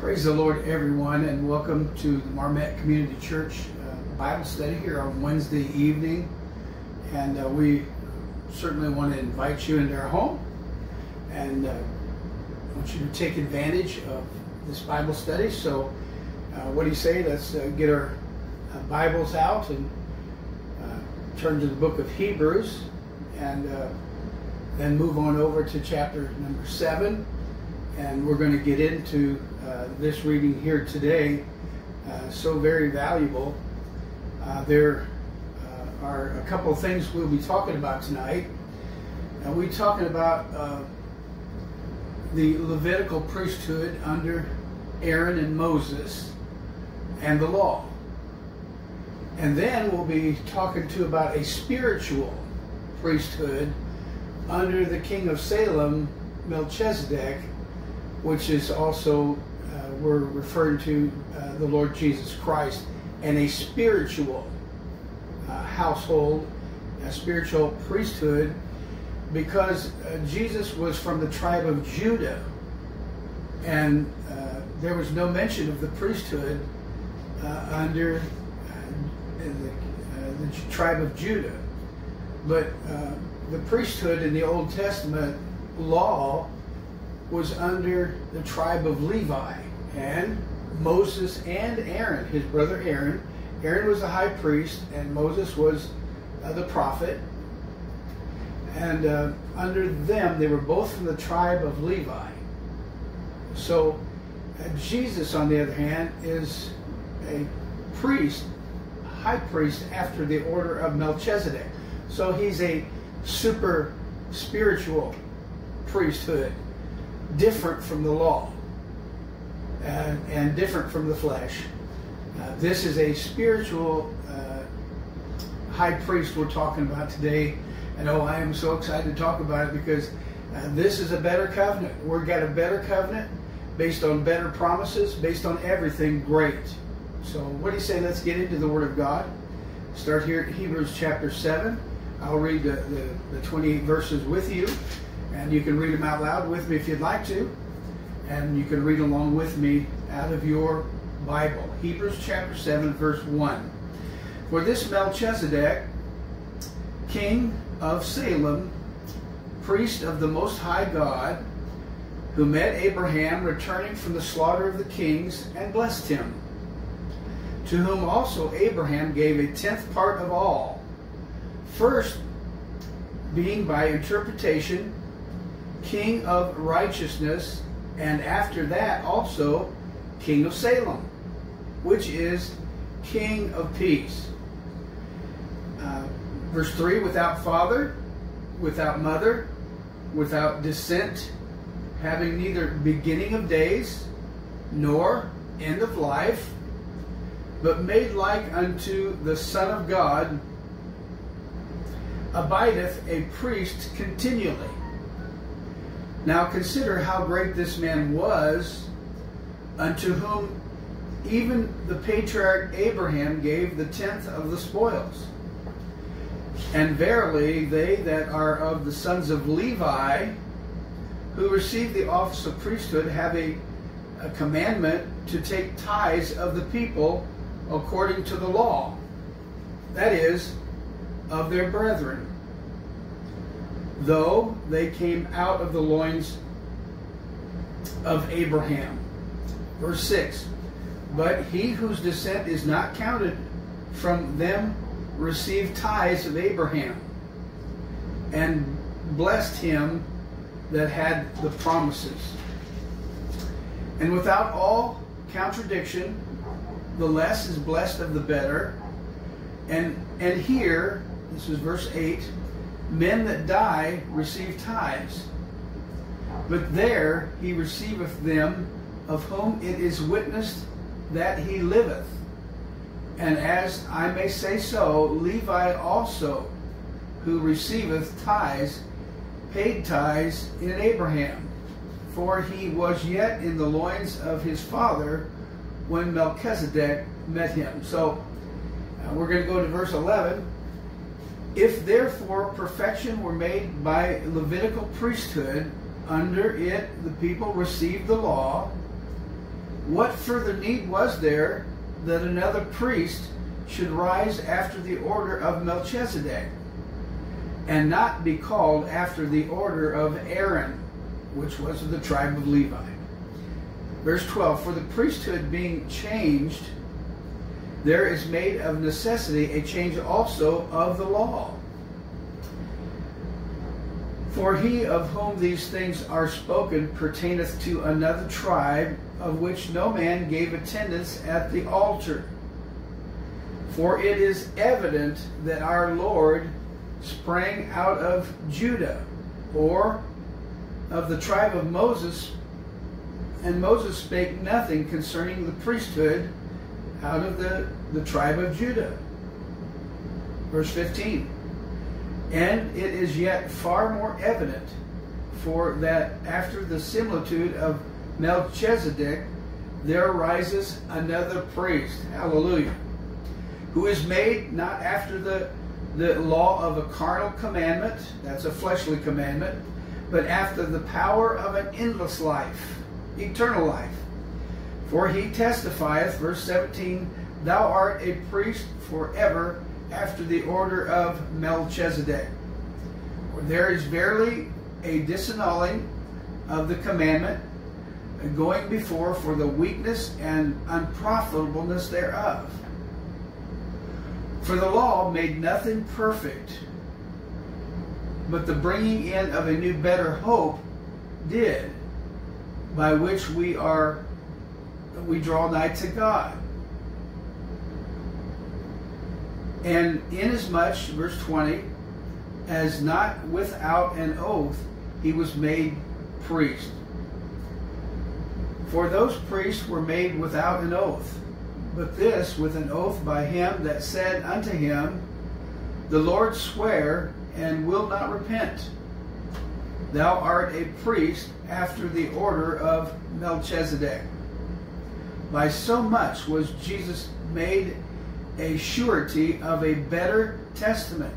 Praise the Lord, everyone, and welcome to the Marmet Community Church uh, Bible study here on Wednesday evening. And uh, we certainly want to invite you into our home and uh, want you to take advantage of this Bible study. So, uh, what do you say? Let's uh, get our uh, Bibles out and turn to the book of Hebrews and then move on over to chapter number seven. And we're going to get into this reading here today uh, so very valuable. Uh, there uh, are a couple of things we'll be talking about tonight. And we're talking about uh, the Levitical priesthood under Aaron and Moses and the law. And then we'll be talking to about a spiritual priesthood under the king of Salem, Melchizedek, which is also we're referring to uh, the Lord Jesus Christ and a spiritual uh, household, a spiritual priesthood, because uh, Jesus was from the tribe of Judah, and uh, there was no mention of the priesthood uh, under uh, the, the, tribe of Judah. But the priesthood in the Old Testament law was under the tribe of Levi and Moses and Aaron, his brother Aaron. Aaron was the high priest, and Moses was uh, the prophet. And uh, under them, they were both from the tribe of Levi. So uh, Jesus, on the other hand, is a priest, high priest after the order of Melchizedek. So he's a super spiritual priesthood, different from the law and, and different from the flesh. Uh, this is a spiritual uh, high priest we're talking about today. And oh, I am so excited to talk about it because uh, this is a better covenant. We've got a better covenant based on better promises, based on everything great. So, what do you say? Let's get into the Word of God. Start here at Hebrews chapter 7. I'll read the, the, the 28 verses with you, and you can read them out loud with me if you'd like to and you can read along with me out of your Bible. Hebrews chapter 7, verse 1. For this Melchizedek, king of Salem, priest of the Most High God, who met Abraham returning from the slaughter of the kings and blessed him, to whom also Abraham gave a tenth part of all, first being by interpretation king of righteousness and after that also king of Salem, which is king of peace. Uh, verse 3 without father, without mother, without descent, having neither beginning of days nor end of life, but made like unto the Son of God, abideth a priest continually. Now consider how great this man was, unto whom even the patriarch Abraham gave the tenth of the spoils. And verily, they that are of the sons of Levi, who receive the office of priesthood, have a, a commandment to take tithes of the people according to the law, that is, of their brethren though they came out of the loins of Abraham. Verse 6 But he whose descent is not counted from them received tithes of Abraham and blessed him that had the promises. And without all contradiction, the less is blessed of the better. And and here, this is verse 8, men that die receive tithes. But there he receiveth them of whom it is witnessed that he liveth. And as I may say so, Levi also, who receiveth tithes, paid tithes in Abraham, for he was yet in the loins of his father when Melchizedek met him. So uh, we're going to go to verse 11. If therefore perfection were made by Levitical priesthood, under it the people received the law, what further need was there that another priest should rise after the order of Melchizedek and not be called after the order of Aaron, which was of the tribe of Levi? Verse 12 For the priesthood being changed, there is made of necessity a change also of the law. For he of whom these things are spoken pertaineth to another tribe, of which no man gave attendance at the altar. For it is evident that our Lord sprang out of Judah, or of the tribe of Moses, and Moses spake nothing concerning the priesthood out of the, the tribe of Judah. Verse 15. And it is yet far more evident for that after the similitude of Melchizedek, there arises another priest, hallelujah, who is made not after the, the law of a carnal commandment, that's a fleshly commandment, but after the power of an endless life, eternal life. For he testifieth, verse 17, Thou art a priest forever after the order of Melchizedek. For there is verily a disannulling of the commandment going before for the weakness and unprofitableness thereof. For the law made nothing perfect, but the bringing in of a new better hope did, by which we are we draw nigh to God. And inasmuch, verse 20, as not without an oath he was made priest. For those priests were made without an oath, but this with an oath by him that said unto him, The Lord swear and will not repent. Thou art a priest after the order of Melchizedek. By so much was Jesus made a surety of a better testament.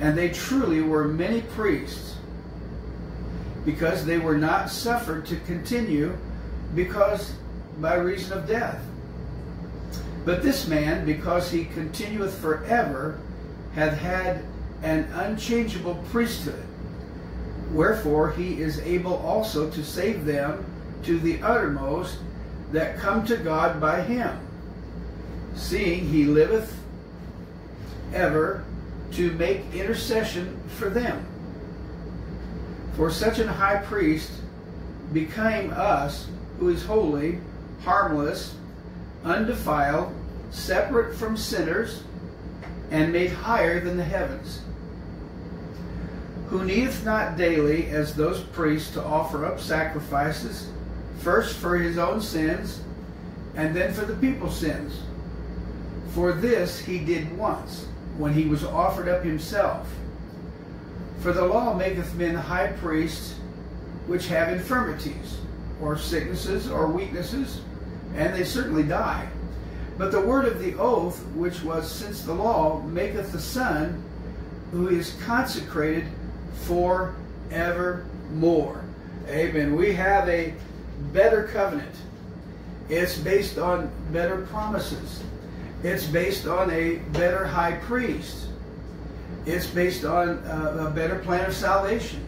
And they truly were many priests, because they were not suffered to continue because by reason of death. But this man, because he continueth forever, hath had an unchangeable priesthood. Wherefore he is able also to save them to the uttermost that come to God by him, seeing he liveth ever to make intercession for them. For such an high priest became us, who is holy, harmless, undefiled, separate from sinners, and made higher than the heavens, who needeth not daily, as those priests, to offer up sacrifices first for his own sins, and then for the people's sins. For this he did once, when he was offered up himself. For the law maketh men high priests which have infirmities, or sicknesses, or weaknesses, and they certainly die. But the word of the oath, which was since the law, maketh the Son, who is consecrated for evermore. Amen. We have a better covenant. It's based on better promises. It's based on a better high priest. It's based on a, a better plan of salvation.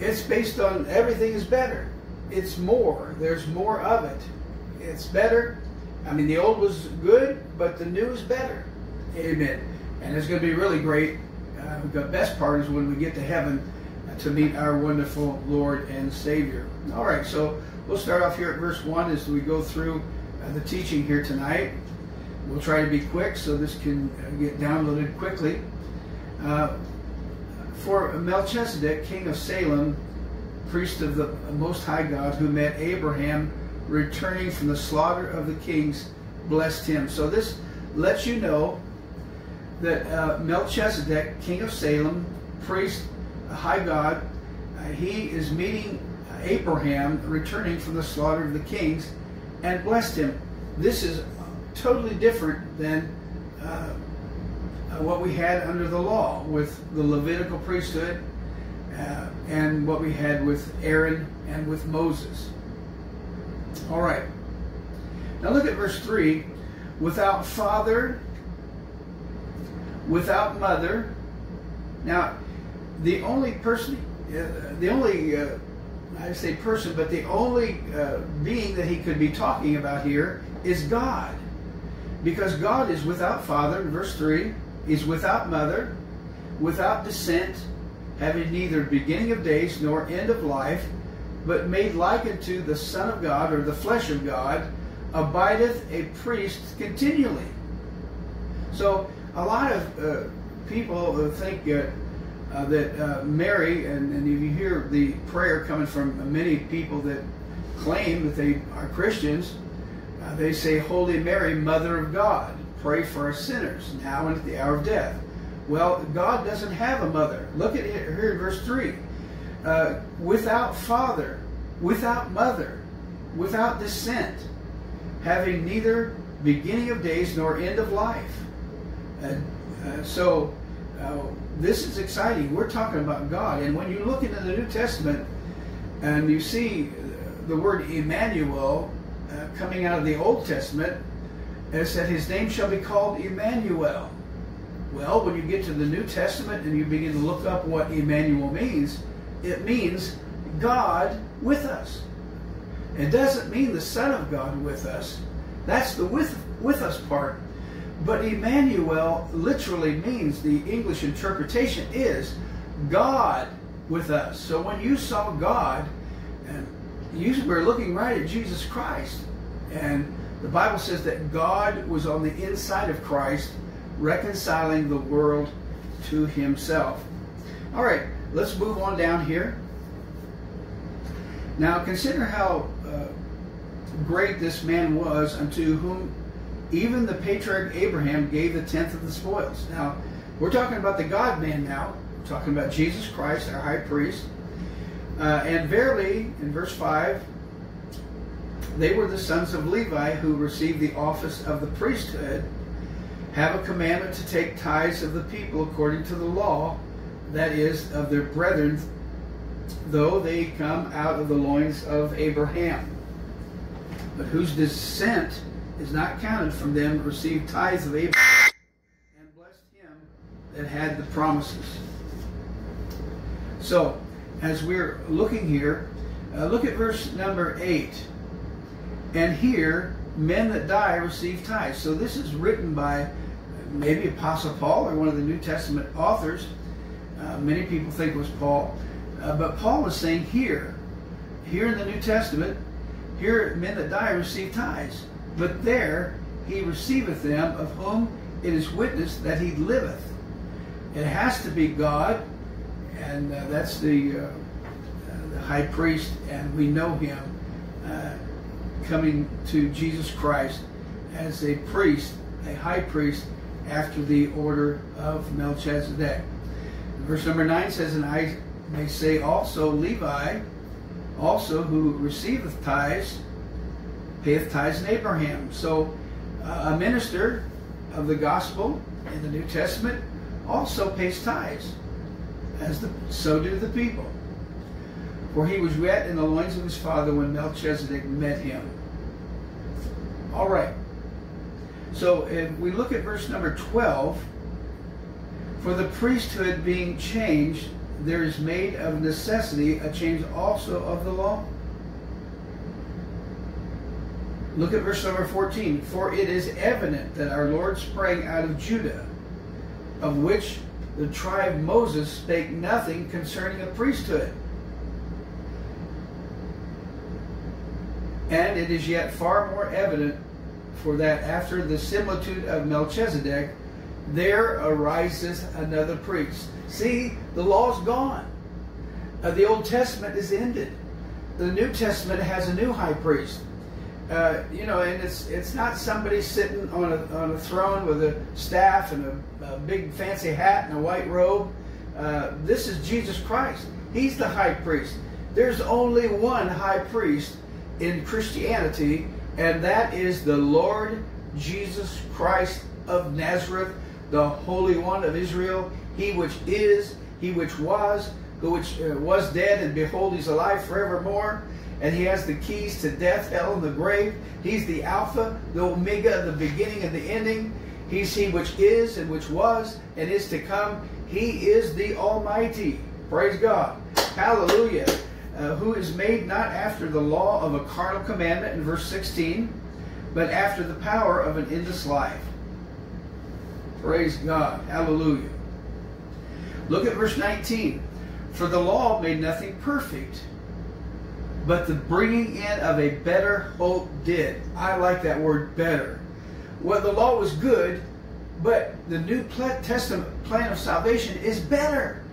It's based on everything is better. It's more. There's more of it. It's better. I mean, the old was good, but the new is better. Amen. And it's going to be really great. Uh, the best part is when we get to heaven to meet our wonderful Lord and Savior. All right, so we'll start off here at verse 1 as we go through uh, the teaching here tonight. We'll try to be quick so this can uh, get downloaded quickly. Uh, for Melchizedek, king of Salem, priest of the Most High God, who met Abraham returning from the slaughter of the kings, blessed him. So this lets you know that uh, Melchizedek, king of Salem, priest high God, uh, he is meeting Abraham returning from the slaughter of the kings and blessed him. This is totally different than uh, what we had under the law with the Levitical priesthood uh, and what we had with Aaron and with Moses. All right. Now look at verse 3. Without father, without mother. Now, the only person, uh, the only, uh, I say person, but the only uh, being that he could be talking about here is God. Because God is without father, in verse 3, is without mother, without descent, having neither beginning of days nor end of life, but made like unto the Son of God, or the flesh of God, abideth a priest continually. So a lot of uh, people think uh, uh, that uh, Mary, and, and if you hear the prayer coming from many people that claim that they are Christians, uh, they say, Holy Mary, Mother of God, pray for us sinners, now and at the hour of death. Well, God doesn't have a mother. Look at here in verse 3. Uh, without father, without mother, without descent, having neither beginning of days nor end of life. Uh, so uh, this is exciting. We're talking about God. And when you look into the New Testament and you see the word Emmanuel uh, coming out of the Old Testament, it said his name shall be called Emmanuel. Well, when you get to the New Testament and you begin to look up what Emmanuel means, it means God with us. It doesn't mean the Son of God with us. That's the with, with us part. But Emmanuel literally means, the English interpretation is God with us. So when you saw God, and you were looking right at Jesus Christ. And the Bible says that God was on the inside of Christ, reconciling the world to himself. All right, let's move on down here. Now consider how uh, great this man was unto whom even the patriarch Abraham gave the tenth of the spoils. Now, we're talking about the God man now. We're talking about Jesus Christ, our high priest. Uh, and verily, in verse 5, they were the sons of Levi who received the office of the priesthood, have a commandment to take tithes of the people according to the law, that is, of their brethren, though they come out of the loins of Abraham. But whose descent is not counted from them received tithes of Abraham and blessed him that had the promises. So, as we're looking here, uh, look at verse number 8. And here, men that die receive tithes. So this is written by maybe Apostle Paul or one of the New Testament authors. Uh, many people think it was Paul. Uh, but Paul is saying here, here in the New Testament, here men that die receive tithes. But there he receiveth them of whom it is witnessed that he liveth. It has to be God, and uh, that's the, uh, the high priest, and we know him uh, coming to Jesus Christ as a priest, a high priest, after the order of Melchizedek. Verse number 9 says, And I may say also Levi, also who receiveth tithes, payeth tithes in Abraham. So uh, a minister of the gospel in the New Testament also pays tithes, as the, so do the people. For he was yet in the loins of his father when Melchizedek met him. All right. So if we look at verse number 12, for the priesthood being changed, there is made of necessity a change also of the law. Look at verse number 14. For it is evident that our Lord sprang out of Judah, of which the tribe Moses spake nothing concerning a priesthood. And it is yet far more evident for that after the similitude of Melchizedek, there arises another priest. See, the law's gone. Uh, the Old Testament is ended. The New Testament has a new high priest. Uh, you know, and it's it's not somebody sitting on a, on a throne with a staff and a, a big fancy hat and a white robe. Uh, this is Jesus Christ. He's the high priest. There's only one high priest in Christianity, and that is the Lord Jesus Christ of Nazareth, the Holy One of Israel. He which is, he which was, who which uh, was dead, and behold, he's alive forevermore. And he has the keys to death, hell, and the grave. He's the Alpha, the Omega, the beginning and the ending. He's he which is and which was and is to come. He is the Almighty. Praise God. Hallelujah. Uh, who is made not after the law of a carnal commandment in verse 16, but after the power of an endless life. Praise God. Hallelujah. Look at verse 19. For the law made nothing perfect, but the bringing in of a better hope did. I like that word better. Well, the law was good, but the New Testament plan of salvation is better.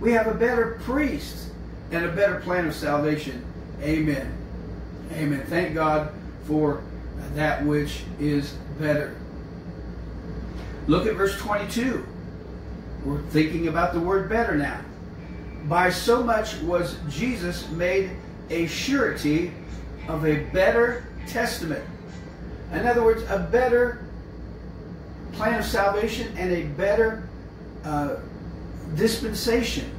We have a better priest and a better plan of salvation. Amen. Amen. Thank God for that which is better. Look at verse 22. We're thinking about the word better now. By so much was Jesus made a surety of a better testament. In other words, a better plan of salvation and a better uh, dispensation,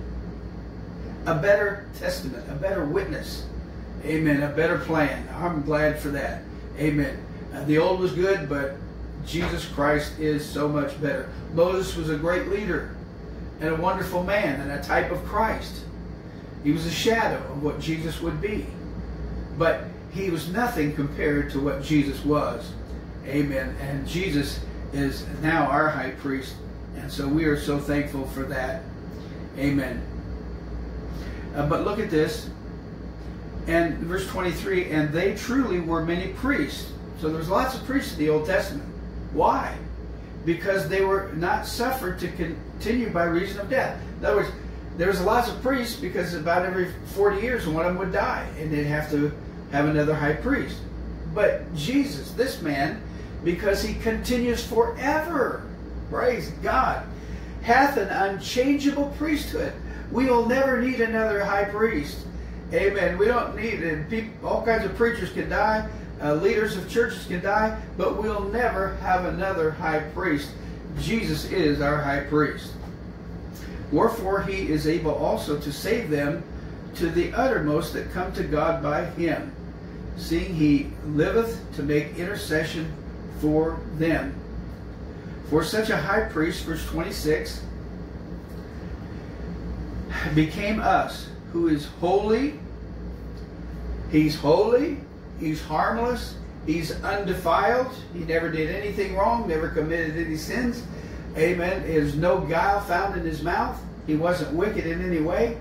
a better testament, a better witness. Amen. A better plan. I'm glad for that. Amen. Uh, the old was good, but Jesus Christ is so much better. Moses was a great leader and a wonderful man and a type of Christ. He was a shadow of what Jesus would be. But he was nothing compared to what Jesus was. Amen. And Jesus is now our high priest. And so we are so thankful for that. Amen. Uh, but look at this. And verse 23 and they truly were many priests. So there's lots of priests in the Old Testament. Why? Because they were not suffered to continue by reason of death. In other words, there was lots of priests because about every 40 years one of them would die and they'd have to have another high priest. But Jesus, this man, because he continues forever, praise God, hath an unchangeable priesthood. We will never need another high priest. Amen. We don't need it. People, all kinds of preachers can die, uh, leaders of churches can die, but we'll never have another high priest. Jesus is our high priest. Wherefore he is able also to save them to the uttermost that come to God by him, seeing he liveth to make intercession for them. For such a high priest, verse 26, became us, who is holy. He's holy, he's harmless, he's undefiled, he never did anything wrong, never committed any sins. Amen. Is no guile found in his mouth. He wasn't wicked in any way.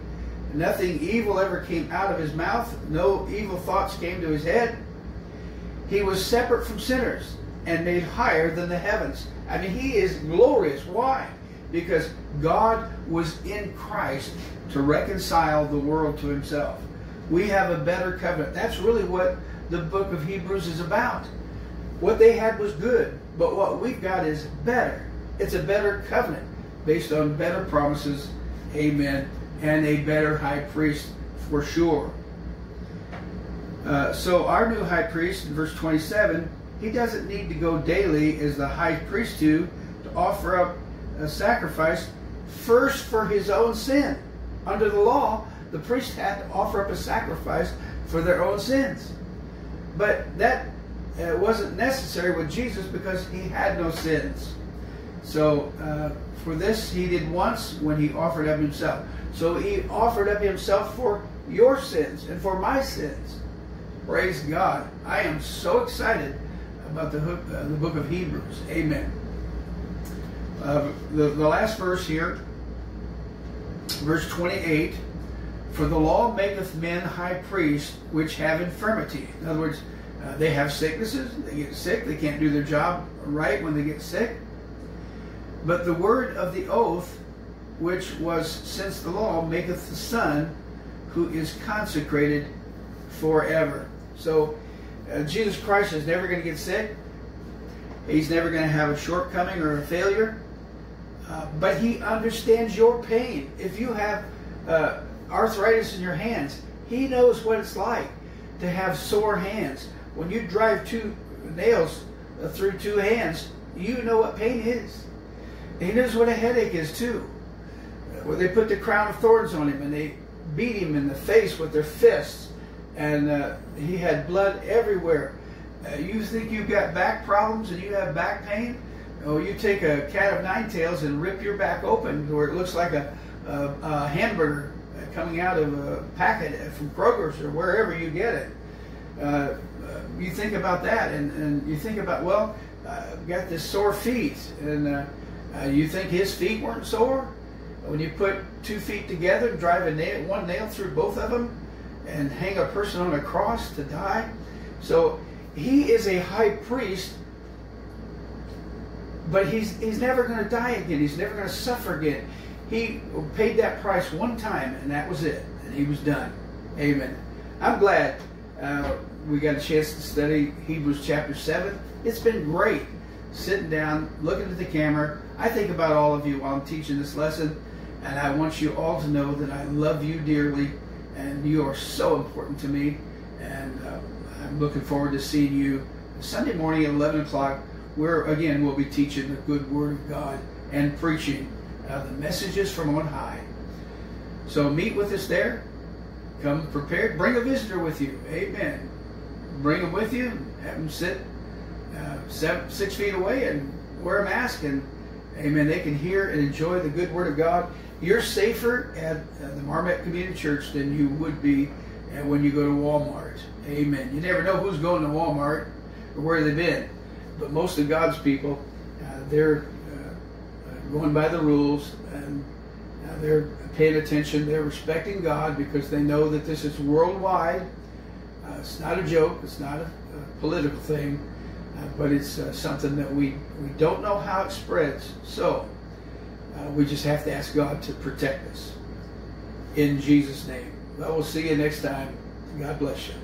Nothing evil ever came out of his mouth. No evil thoughts came to his head. He was separate from sinners and made higher than the heavens. I mean, he is glorious. Why? Because God was in Christ to reconcile the world to himself. We have a better covenant. That's really what the book of Hebrews is about. What they had was good, but what we've got is better. It's a better covenant based on better promises. Amen. And a better high priest for sure. Uh, so our new high priest in verse 27, he doesn't need to go daily as the high priest to to offer up a sacrifice first for his own sin. Under the law, the priest had to offer up a sacrifice for their own sins. But that uh, wasn't necessary with Jesus because he had no sins. So uh, for this he did once when he offered up himself. So he offered up himself for your sins and for my sins. Praise God. I am so excited about the, uh, the book of Hebrews. Amen. Uh, the, the last verse here, verse 28 For the law maketh men high priests which have infirmity. In other words, uh, they have sicknesses, they get sick, they can't do their job right when they get sick. But the word of the oath, which was since the law, maketh the Son, who is consecrated forever. So uh, Jesus Christ is never going to get sick. He's never going to have a shortcoming or a failure. Uh, but he understands your pain. If you have uh, arthritis in your hands, he knows what it's like to have sore hands. When you drive two nails uh, through two hands, you know what pain is. He knows what a headache is too. Where they put the crown of thorns on him and they beat him in the face with their fists and uh, he had blood everywhere. Uh, you think you've got back problems and you have back pain? Oh, you take a cat of nine tails and rip your back open where it looks like a, a, a hamburger coming out of a packet from Kroger's or wherever you get it. Uh, uh you think about that, and, and you think about, well, I've got this sore feet, and uh, you think his feet weren't sore? When you put two feet together, drive a nail, one nail through both of them, and hang a person on a cross to die. So he is a high priest, but he's he's never going to die again. He's never going to suffer again. He paid that price one time, and that was it. And he was done. Amen. I'm glad uh, we got a chance to study Hebrews chapter seven. It's been great sitting down, looking at the camera. I think about all of you while I'm teaching this lesson, and I want you all to know that I love you dearly, and you are so important to me. And uh, I'm looking forward to seeing you Sunday morning at 11 o'clock, where again we'll be teaching the good Word of God and preaching uh, the messages from on high. So meet with us there. Come prepared. Bring a visitor with you. Amen. Bring them with you. Have them sit uh, seven, six feet away and wear a mask and amen. They can hear and enjoy the good word of God. You're safer at uh, the Marmet Community Church than you would be uh, when you go to Walmart. Amen. You never know who's going to Walmart or where they've been, but most of God's people, uh, they're uh, going by the rules and they're paying attention. They're respecting God because they know that this is worldwide. it's not a joke. It's not a, a political thing uh, but it's uh, something that we, we don't know how it spreads. So uh, we just have to ask God to protect us. In Jesus' name. Well, we'll see you next time. God bless you.